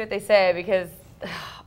what they say because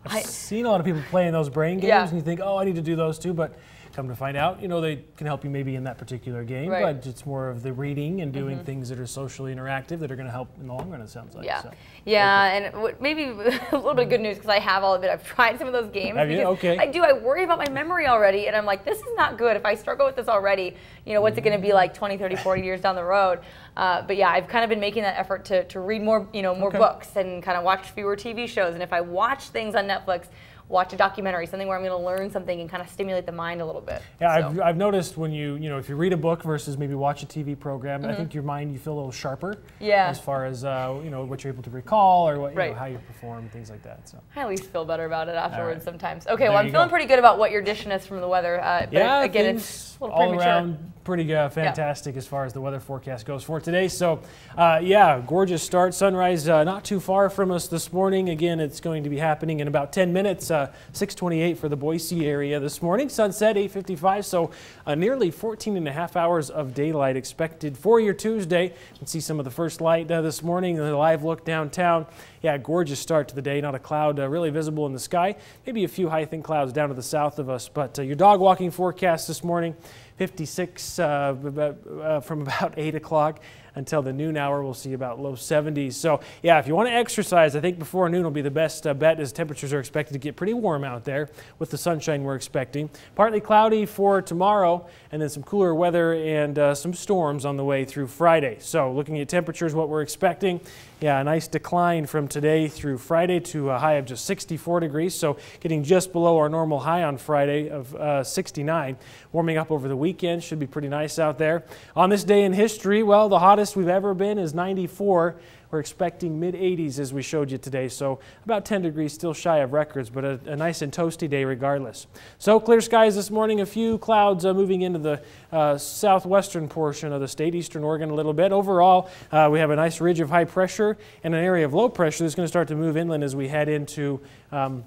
I've I, seen a lot of people playing those brain games, Yeah. and you think, oh, I need to do those too, but come to find out, you know, they can help you maybe in that particular game, Right. But it's more of the reading and doing things that are socially interactive that are going to help in the long run. It sounds like. yeah, So. yeah, and what, maybe a little bit of good news because I have all of it. I've tried some of those games. Have you? Okay. I do. I worry about my memory already, and I'm like, this is not good. If I struggle with this already, you know, what's it going to be like 20, 30, 40 years down the road? Uh, but yeah, I've kind of been making that effort to, to read more, you know, more Okay. books and kind of watch fewer TV shows. And if I watch things on Netflix, watch a documentary, something where I'm going to learn something and kind of stimulate the mind a little bit. Yeah, So- I've, I've noticed when you, you know, if you read a book versus maybe watch a TV program, Mm-hmm. I think your mind, you feel a little sharper. Yeah. As far as, uh, you know, what you're able to recall or what, you Right. know, how you perform, things like that. So. I at least feel better about it afterwards right. sometimes. Okay, There well, I'm feeling go. pretty good about what you're dishing us from the weather. Uh, but Yeah, again, it's a little all premature. around pretty uh, fantastic as far as the weather forecast goes for today. So, uh, yeah, gorgeous start. Sunrise uh, not too far from us this morning. Again, it's going to be happening in about 10 minutes. Uh, 6:28 for the Boise area this morning. Sunset 8:55. So, uh, nearly 14 and a half hours of daylight expected for your Tuesday. You can see some of the first light uh, this morning. The live look downtown. Yeah, gorgeous start to the day. Not a cloud uh, really visible in the sky. Maybe a few high thin clouds down to the south of us. But uh, your dog walking forecast this morning. 56 uh, about, uh, Uh, uh, from about 8 o'clock until the noon hour. We'll see about low 70s. So, yeah, if you want to exercise, I think before noon will be the best uh, bet as temperatures are expected to get pretty warm out there with the sunshine we're expecting. Partly cloudy for tomorrow, and then some cooler weather and uh, some storms on the way through Friday. So, looking at temperatures, what we're expecting, yeah, a nice decline from today through Friday to a high of just 64 degrees. So, getting just below our normal high on Friday of uh, 69. Warming up over the weekend should be pretty nice out there. On this day in history, well, the hottest we've ever been is 94. We're expecting mid 80s as we showed you today, so about 10 degrees still shy of records, but a, a nice and toasty day regardless. So clear skies this morning, a few clouds uh, moving into the uh, southwestern portion of the state, eastern Oregon a little bit. Overall, uh, we have a nice ridge of high pressure and an area of low pressure that's going to start to move inland as we head into um,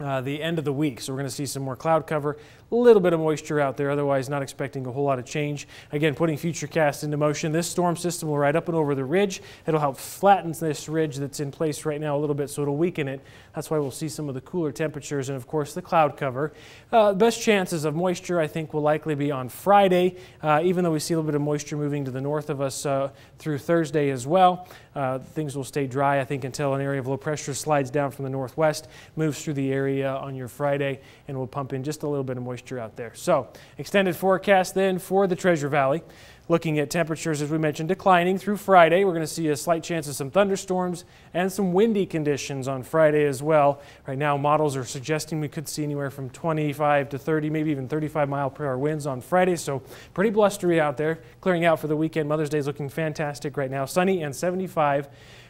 uh, the end of the week. So we're going to see some more cloud cover, a little bit of moisture out there, otherwise not expecting a whole lot of change. Again, putting Futurecast into motion. This storm system will ride up and over the ridge. It'll help flatten this ridge that's in place right now a little bit, so it'll weaken it. That's why we'll see some of the cooler temperatures and, of course, the cloud cover. Uh, best chances of moisture, I think, will likely be on Friday, uh, even though we see a little bit of moisture moving to the north of us uh, through Thursday as well. Uh, things will stay dry, I think, until an area of low pressure slides down from the northwest, moves through the area on your Friday, and will pump in just a little bit of moisture out there. So, extended forecast then for the Treasure Valley. Looking at temperatures, as we mentioned, declining through Friday. We're going to see a slight chance of some thunderstorms and some windy conditions on Friday as well. Right now, models are suggesting we could see anywhere from 25 to 30, maybe even 35 mile per hour winds on Friday. So, pretty blustery out there. Clearing out for the weekend. Mother's Day is looking fantastic right now. Sunny and 75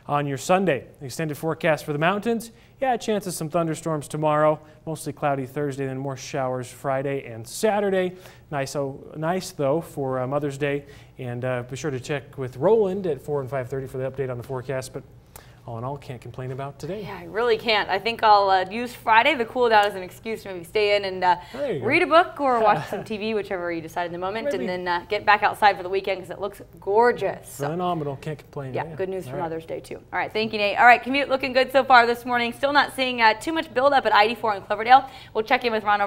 on your Sunday. Extended forecast for the mountains. Yeah, a chance of some thunderstorms tomorrow. Mostly cloudy Thursday, then more showers Friday and Saturday. Nice, oh, nice though for uh, Mother's Day. And uh, be sure to check with Roland at 4 and 5:30 for the update on the forecast. But all in all, can't complain about today. Yeah, I really can't. I think I'll uh, use Friday, the cool down, as an excuse to maybe stay in and uh, read a book or watch some TV, whichever you decide in the moment, Maybe. and then uh, get back outside for the weekend because it looks gorgeous. So, Phenomenal. Can't complain. yeah, good news All for right. Mother's Day too. All right, thank you, Nate. All right, commute looking good so far this morning. Still not seeing uh, too much buildup at I-84 in Cloverdale. We'll check in with Ron.